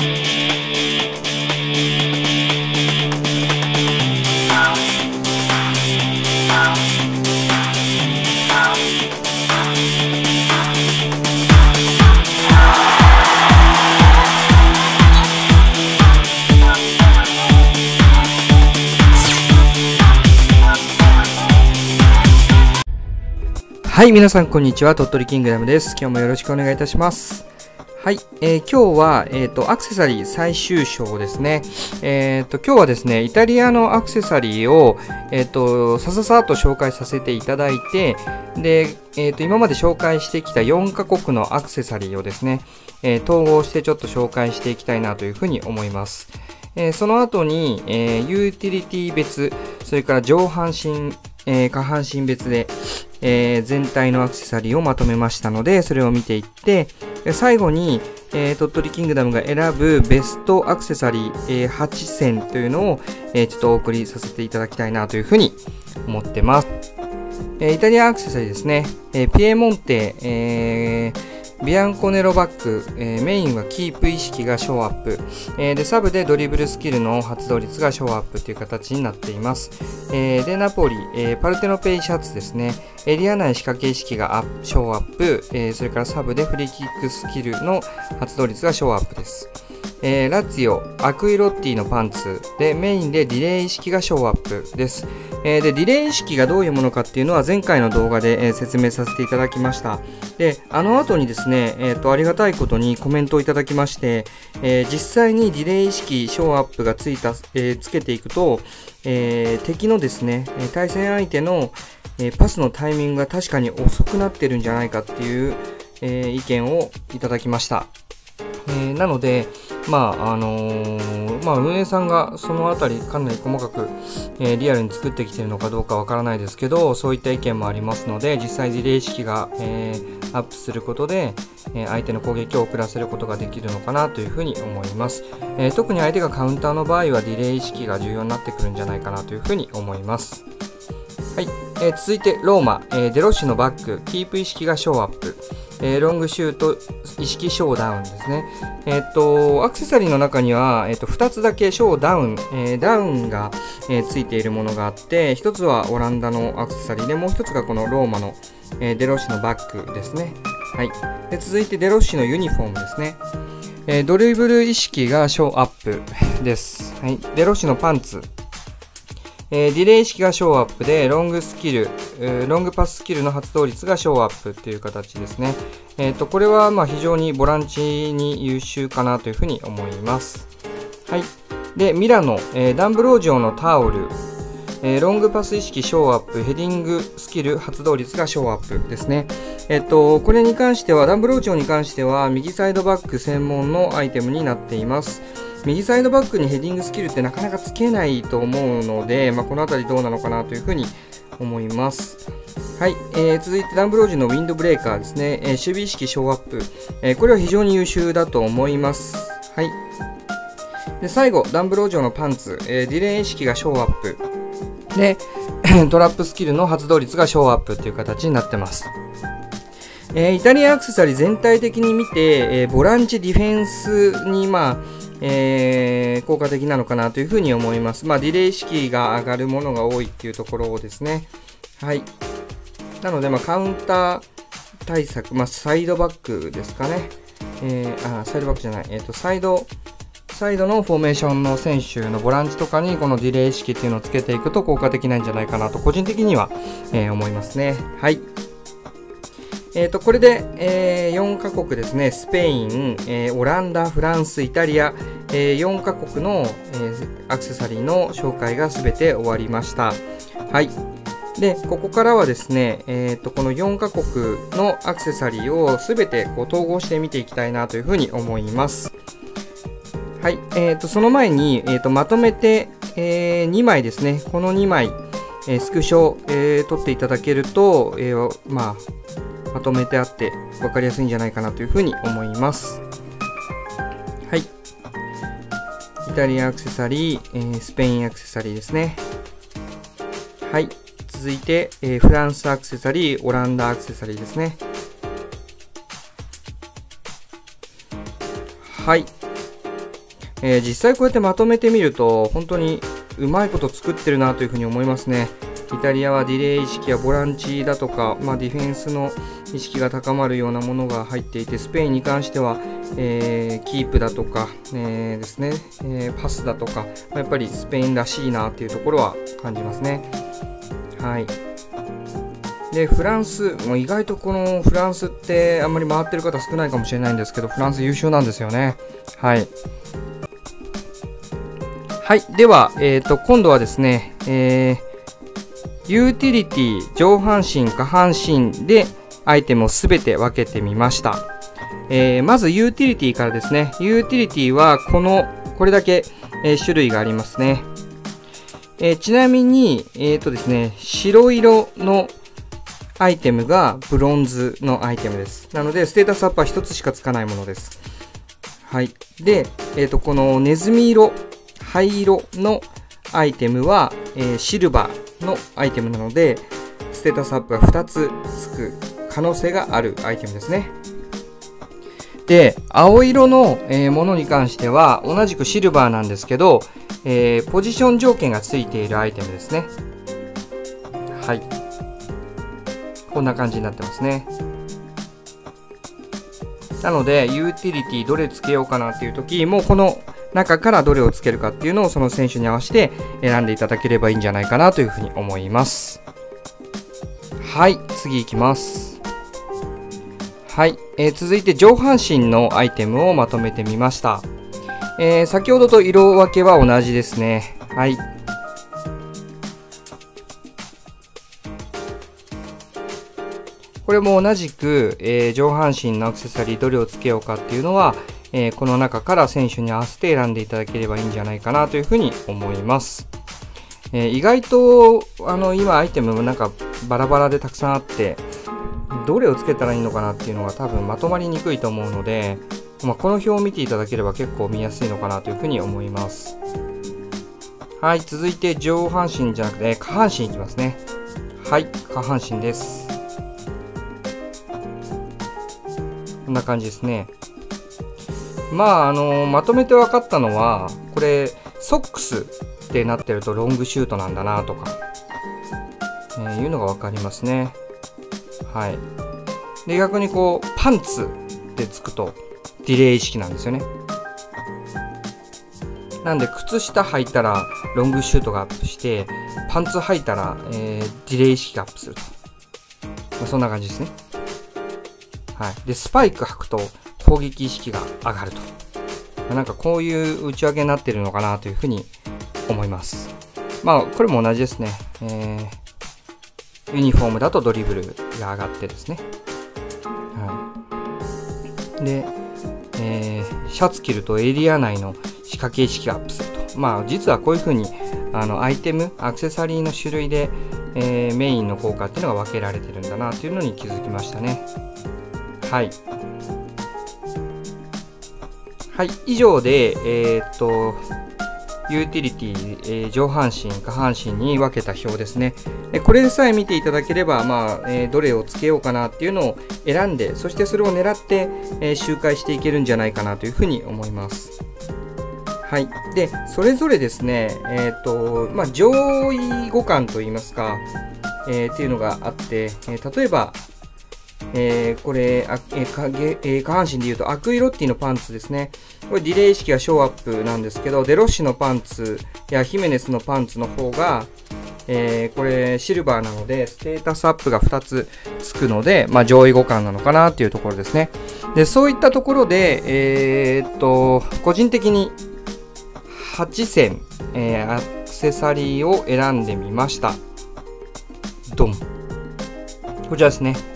はい、皆さんこんにちは。鳥取キングダムです。今日もよろしくお願いいたします。はい、えー、今日は、えっ、ー、と、アクセサリー最終章ですね。えっ、ー、と、今日はですね、イタリアのアクセサリーを、えっ、と、さささっと紹介させていただいて、で、えっ、と、今まで紹介してきた4カ国のアクセサリーをですね、え統合してちょっと紹介していきたいなというふうに思います。えその後に、えユーティリティ別、それから上半身、え下半身別で、えー、全体のアクセサリーをまとめましたので、それを見ていって、最後に、えー、鳥取キングダムが選ぶベストアクセサリー、えー、8選というのを、えー、ちょっとお送りさせていただきたいなというふうに思ってます。えイタリアアクセサリーですね、えピエモンテ、えービアンコネロバック、えー、メインはキープ意識がショーアップ、えー、でサブでドリブルスキルの発動率がショーアップという形になっています。えー、で、ナポリ、えパルテノペイシャツですね、エリア内仕掛け意識がアップショーアップ、えそれからサブでフリーキックスキルの発動率がショーアップです。えー、ラツィオ、アクイロッティのパンツでメインでディレイ意識がショーアップです。えー、で、ディレイ意識がどういうものかっていうのは前回の動画で、えー、説明させていただきました。で、あの後にですね、えっ、と、ありがたいことにコメントをいただきまして、え実際にディレイ意識ショーアップがついた、えつけていくと、え敵のですね、対戦相手の、えパスのタイミングが確かに遅くなってるんじゃないかっていう、え意見をいただきました。えなので、まああのー、まあ、運営さんがそのあたりかなり細かく、えー、リアルに作ってきてるのかどうかわからないですけどそういった意見もありますので実際リレー意識が、えー、アップすることで、え相手の攻撃を遅らせることができるのかなというふうに思います、え特に相手がカウンターの場合はリレー意識が重要になってくるんじゃないかなというふうに思います。はい、え続いてローマ、えデロッシュのバックキープ意識がショーアップ。えー、ロングシュート意識ショーダウンですね。えっ、と、アクセサリーの中には、えっ、と、2つだけショーダウン、え、ダウンが、えついているものがあって、1つはオランダのアクセサリーで、もう1つがこのローマの、えデロッシのバッグですね。はい。で続いてデロッシのユニフォームですね。えドリブル意識がショーアップです。はい。デロッシのパンツ、え、ディレイ意識がショーアップで、ロングスキル、ロングパススキルの発動率がショーアップっていう形ですね。え、ー、と、これはま非常にボランチに優秀かなというふうに思います。はい。で、ミラノ、えー、ダンブロージオのタオル、えー、ロングパス意識ショーアップ、ヘディングスキル発動率がショーアップですね。えっと、これに関しては、ダンブロー城に関しては、右サイドバック専門のアイテムになっています。右サイドバックにヘディングスキルってなかなかつけないと思うので、まあ、この辺りどうなのかなというふうに思います。はい、えー、続いてダンブロージュのウィンドブレーカーですね、えー、守備意識ショーアップ、えー、これは非常に優秀だと思います。はい。で最後、ダンブロージョのパンツ、えー、ディレイ意識がショーアップ。で、トラップスキルの発動率がショーアップっていう形になってます。えー、イタリアアクセサリー全体的に見て、えー、ボランチディフェンスに、まあ、えー、効果的なのかなというふうに思います。まあ、ディレイ式が上がるものが多いっていうところをですね。はい。なので、まあ、カウンター対策、まあ、サイドバックですかね。えー、あ、サイドバックじゃない。えっ、ー、と、サイド、サイドのフォーメーションの選手のボランチとかにこのディレイ式っていうのをつけていくと効果的なんじゃないかなと個人的には、えー、思いますね。はい。えー、とこれで、えー、4カ国ですね、スペイン、えー、オランダ、フランス、イタリア、えー、4カ国の、えー、アクセサリーの紹介がすべて終わりました。はい。で、ここからはですね、えー、とこの4カ国のアクセサリーをすべてこう統合して見ていきたいなというふうに思います。はい。えー、とその前に、えー、とまとめて、えー、2枚ですね、この2枚、えー、スクショ、えー、撮っていただけると、えー、まあ、まとめてあって分かりやすいんじゃないかなというふうに思います。はい。イタリアアクセサリー、えー、スペインアクセサリーですね。はい。続いて、えー、フランスアクセサリー、オランダアクセサリーですね。はい。えー、実際こうやってまとめてみると本当にうまいこと作ってるなというふうに思いますね。イタリアはディレイ意識やボランチだとか、まあ、ディフェンスの意識が高まるようなものが入っていてスペインに関しては、えー、キープだとか、えー、ですね、えー、パスだとか、まあ、やっぱりスペインらしいなというところは感じますね。はいでフランス、もう意外とこのフランスってあんまり回ってる方少ないかもしれないんですけど、フランス優秀なんですよね。はい。はい。では、えっ、ー、と、今度はですね、えー、ユーティリティ、上半身、下半身でアイテムをすべて分けてみました。えー、まずユーティリティからですね。ユーティリティはこの、これだけ、えー、種類がありますね。えー、ちなみに、えっ、とですね、白色のアイテムがブロンズのアイテムです。なので、ステータスアップは1つしかつかないものです。はい。で、えっ、と、このネズミ色、灰色のアイテムは、え、シルバーのアイテムなので、ステータスアップが2つつく可能性があるアイテムですね。で、青色の、え、ものに関しては、同じくシルバーなんですけど、えー、ポジション条件がついているアイテムですね。はい。こんな感じになってますね。なので、ユーティリティどれつけようかなっていう時もうこの中からどれをつけるかっていうのをその選手に合わせて選んでいただければいいんじゃないかなというふうに思います。はい、次いきます。はい、えー、続いて上半身のアイテムをまとめてみました。えー、先ほどと色分けは同じですね。はい。これも同じく、えー、上半身のアクセサリーどれをつけようかっていうのは、えー、この中から選手に合わせて選んでいただければいいんじゃないかなというふうに思います。えー、意外とあの今アイテムもなんかバラバラでたくさんあってどれをつけたらいいのかなっていうのが多分まとまりにくいと思うので、まあ、この表を見ていただければ結構見やすいのかなというふうに思います。はい、続いて上半身じゃなくて下半身いきますね。はい、下半身です。こんな感じですね。まあ、あのまとめて分かったのは、これ、ソックスってなってるとロングシュートなんだなとか、え、いうのが分かりますね。はい。で、逆にこう、パンツってつくと、ディレイ意識なんですよね。なんで、靴下履いたらロングシュートがアップして、パンツ履いたら、えー、ディレイ意識がアップすると。まあ、そんな感じですね。はい。で、スパイク履くと攻撃意識が上がると。なんかこういう内訳になってるのかなというふうに思います。まあ、これも同じですね。えー、ユニフォームだとドリブルが上がってですね。はい。で、えー、シャツ着るとエリア内の仕掛け意識がアップすると。まあ、実はこういうふうに、あの、アイテム、アクセサリーの種類で、えー、メインの効果っていうのが分けられてるんだなというのに気づきましたね。はい。はい、以上で、えー、っと、ユーティリティ、えー、上半身、下半身に分けた表ですね。これさえ見ていただければ、まあえー、どれをつけようかなっていうのを選んで、そしてそれを狙って、えー、周回していけるんじゃないかなというふうに思います。はい。で、それぞれですね、えっ、と、まあ、上位互換といいますか、え、っていうのがあって、え例えば、えー、これ、あえー、影えー、下半身で言うと、アクイロッティのパンツですね。これディレイ意識はショーアップなんですけど、デロッシのパンツやヒメネスのパンツの方が、えー、これシルバーなので、ステータスアップが2つつくので、まあ、上位互換なのかなっていうところですね。で、そういったところで、えー、っと、個人的に8選、えー、アクセサリーを選んでみました。ドン。こちらですね。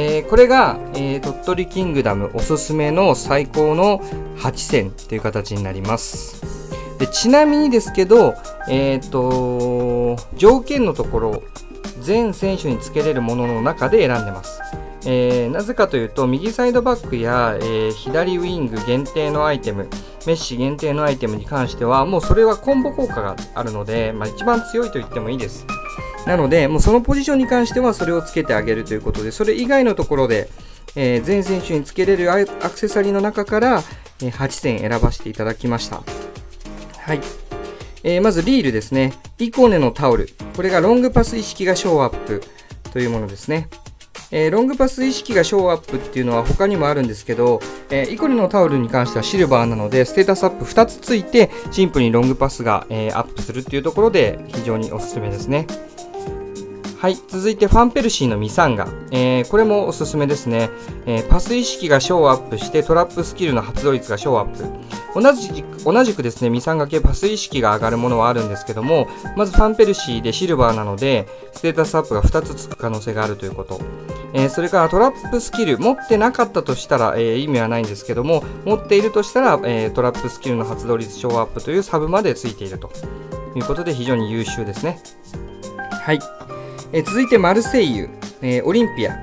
えー、これが、えー、鳥取キングダムおすすめの最高の8選という形になります。でちなみにですけど、えーと、条件のところ全選手につけれるものの中で選んでます。えー、なぜかというと右サイドバックや、えー、左ウィング限定のアイテムメッシ限定のアイテムに関してはもうそれはコンボ効果があるので、まあ、一番強いと言ってもいいです。なので、もうそのポジションに関してはそれをつけてあげるということで、それ以外のところで、えー、全選手につけれるアクセサリーの中から、え8選選ばせていただきました。はい。えー、まずリールですね。イコネのタオル。これがロングパス意識がショーアップというものですね。えー、ロングパス意識がショーアップっていうのは他にもあるんですけど、えー、イコネのタオルに関してはシルバーなので、ステータスアップ2つついて、シンプルにロングパスが、えー、アップするっていうところで非常におすすめですね。はい。続いて、ファンペルシーのミサンガ。えー、これもおすすめですね。えー、パス意識がショーアップして、トラップスキルの発動率がショーアップ。同じく、同じくですね、ミサンガ系パス意識が上がるものはあるんですけども、まずファンペルシーでシルバーなので、ステータスアップが2つつく可能性があるということ。えー、それからトラップスキル、持ってなかったとしたら、え、意味はないんですけども、持っているとしたら、え、トラップスキルの発動率ショーアップというサブまでついているということで非常に優秀ですね。はい。え続いてマルセイユ、えオリンピア。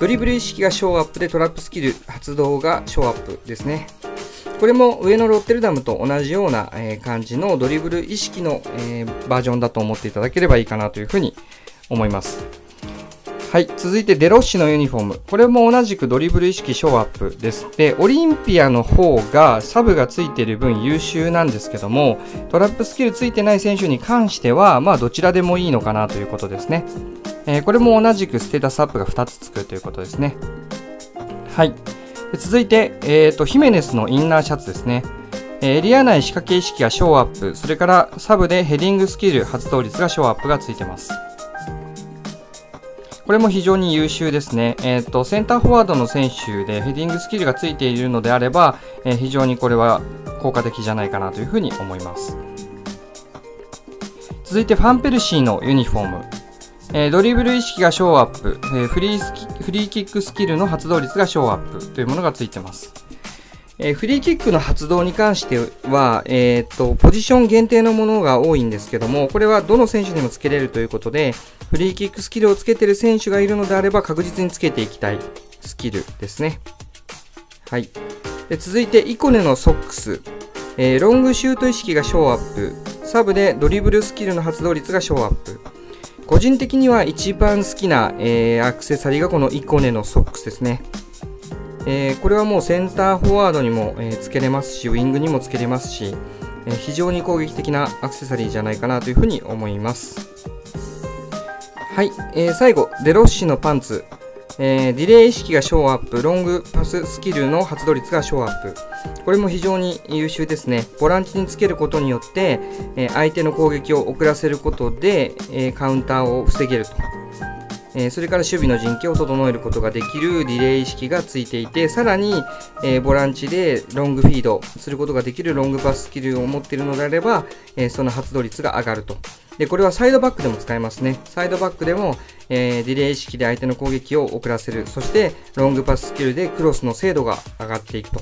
ドリブル意識がショーアップでトラップスキル発動がショーアップですね。これも上のロッテルダムと同じような、え感じのドリブル意識の、えバージョンだと思っていただければいいかなというふうに思います。はい。続いて、デロッシのユニフォーム。これも同じくドリブル意識ショーアップです。で、オリンピアの方がサブがついている分優秀なんですけども、トラップスキルついてない選手に関しては、まあ、どちらでもいいのかなということですね。えー、これも同じくステータスアップが2つつくということですね。はい。続いて、え、ー、と、ヒメネスのインナーシャツですね。エリア内仕掛け意識がショーアップ、それからサブでヘディングスキル発動率がショーアップがついてます。これも非常に優秀ですね。えっ、ー、と、センターフォワードの選手でヘディングスキルがついているのであれば、えー、非常にこれは効果的じゃないかなというふうに思います。続いてファンペルシーのユニフォーム。えー、ドリブル意識がショーアップ、えフリーフリーキックスキルの発動率がショーアップというものがついてます。え、フリーキックの発動に関しては、えー、っと、ポジション限定のものが多いんですけども、これはどの選手にもつけれるということで、フリーキックスキルをつけている選手がいるのであれば確実につけていきたいスキルですね。はい。で続いて、イコネのソックス。えー、ロングシュート意識がショーアップ。サブでドリブルスキルの発動率がショーアップ。個人的には一番好きな、えー、アクセサリーがこのイコネのソックスですね。えー、これはもうセンターフォワードにも、えー、つけれますし、ウィングにもつけれますし、え、非常に攻撃的なアクセサリーじゃないかなというふうに思います。はい、えー、最後、デロッシのパンツ。えー、ディレイ意識がショーアップ、ロングパススキルの発動率がショーアップ。これも非常に優秀ですね。ボランチにつけることによって、えー、相手の攻撃を遅らせることで、えー、カウンターを防げると。えそれから守備の陣形を整えることができるリレー意識がついていて、さらに、えボランチでロングフィードすることができるロングパススキルを持っているのであれば、えその発動率が上がると。で、これはサイドバックでも使えますね。サイドバックでも、えー、ディレイ意識で相手の攻撃を遅らせる。そして、ロングパススキルでクロスの精度が上がっていくと。